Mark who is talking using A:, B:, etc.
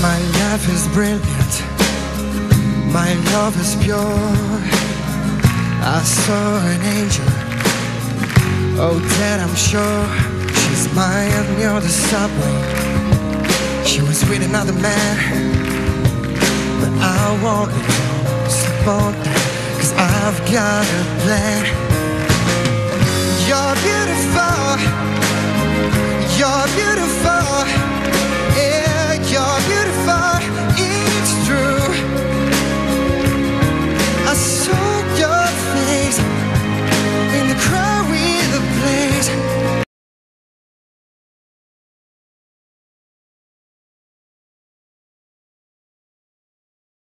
A: My life is brilliant. My love is pure. I saw an angel. Oh, that I'm sure. She's mine. Near the subway. She was with another man. But I won't support that. Cause I've got a plan. You're beautiful. You're beautiful.